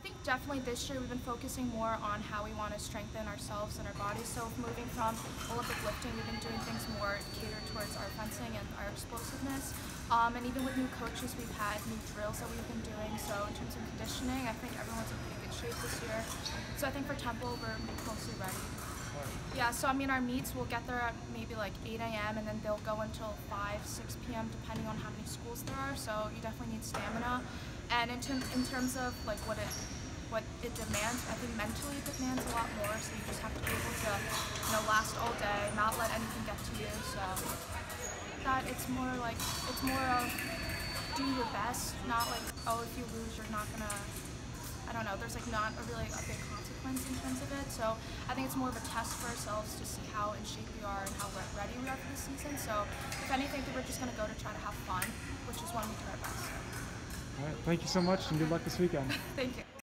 think definitely this year we've been focusing more on how we want to strengthen ourselves and our bodies. So moving from Olympic lifting, we've been doing things more catered towards our fencing and our explosiveness. Um, and even with new coaches, we've had new drills that we've been doing. So in terms of conditioning, I think everyone's in pretty good shape this year. So I think for Temple, we're mostly ready. Yeah, so I mean, our meets, we'll get there at maybe like 8 a.m. and then they'll go until 5, 6 p.m. depending on how many schools there are. So you definitely need stamina. And in, term, in terms of like what it what it demands, I think mentally it demands a lot more. So you just have to be able to, you know, last all day, not let anything get to you. So that it's more like it's more of do your best, not like oh if you lose you're not gonna. I don't know. There's like not a really a big consequence in terms of it. So I think it's more of a test for ourselves to see how in shape we are and how ready we are for the season. So if anything, we're just gonna go to try to have fun, which is when we do our best. All right. Thank you so much, and good luck this weekend. Thank you.